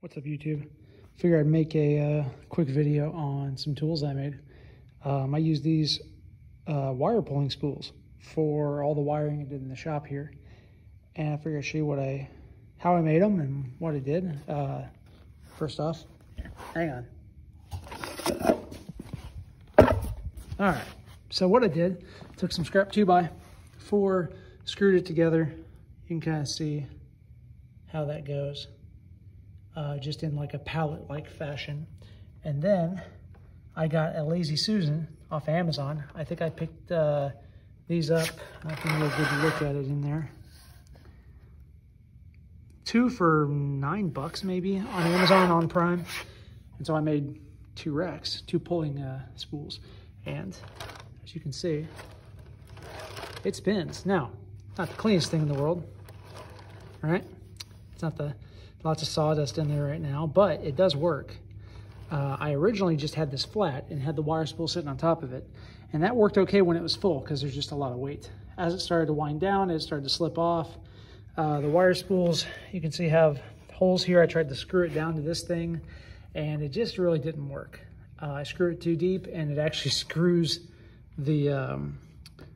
What's up YouTube? Figure I'd make a uh, quick video on some tools I made. Um, I use these uh, wire pulling spools for all the wiring I did in the shop here. And I figured I'd show you what I, how I made them and what I did. Uh, first off, hang on. All right, so what I did, took some scrap 2x4, screwed it together. You can kind of see how that goes uh, just in like a pallet-like fashion. And then I got a Lazy Susan off Amazon. I think I picked uh, these up. I can get a good look at it in there. Two for nine bucks maybe on Amazon on Prime. And so I made two racks, two pulling uh, spools. And as you can see, it spins. Now, not the cleanest thing in the world, all right? It's not the lots of sawdust in there right now, but it does work. Uh, I originally just had this flat and had the wire spool sitting on top of it. And that worked okay when it was full because there's just a lot of weight. As it started to wind down, it started to slip off. Uh, the wire spools, you can see have holes here. I tried to screw it down to this thing and it just really didn't work. Uh, I screw it too deep and it actually screws the um,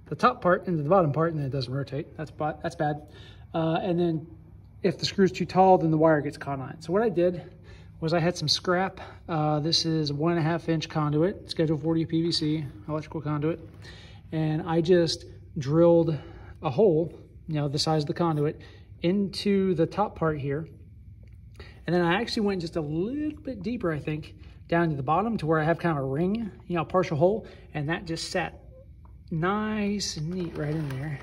the top part into the bottom part and it doesn't rotate. That's, that's bad. Uh, and then if the screw's too tall, then the wire gets caught on it. So what I did was I had some scrap. Uh, this is one and a half inch conduit, Schedule 40 PVC, electrical conduit. And I just drilled a hole, you know, the size of the conduit, into the top part here. And then I actually went just a little bit deeper, I think, down to the bottom to where I have kind of a ring, you know, partial hole. And that just sat nice and neat right in there.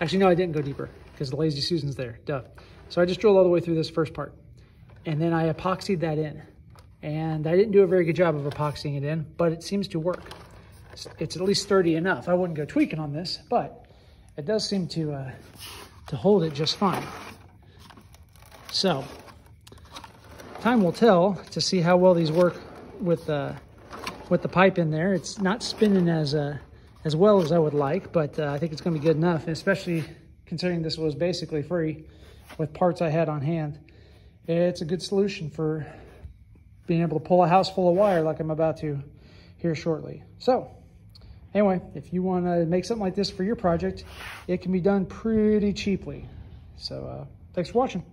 Actually, no, I didn't go deeper because the Lazy Susan's there, duh. So I just drilled all the way through this first part. And then I epoxied that in. And I didn't do a very good job of epoxying it in, but it seems to work. It's, it's at least sturdy enough. I wouldn't go tweaking on this, but it does seem to, uh, to hold it just fine. So, time will tell to see how well these work with, uh, with the pipe in there. It's not spinning as, uh, as well as I would like, but uh, I think it's gonna be good enough, especially considering this was basically free with parts I had on hand. It's a good solution for being able to pull a house full of wire like I'm about to here shortly. So anyway, if you want to make something like this for your project, it can be done pretty cheaply. So uh, thanks for watching.